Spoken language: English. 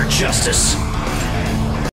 their justice.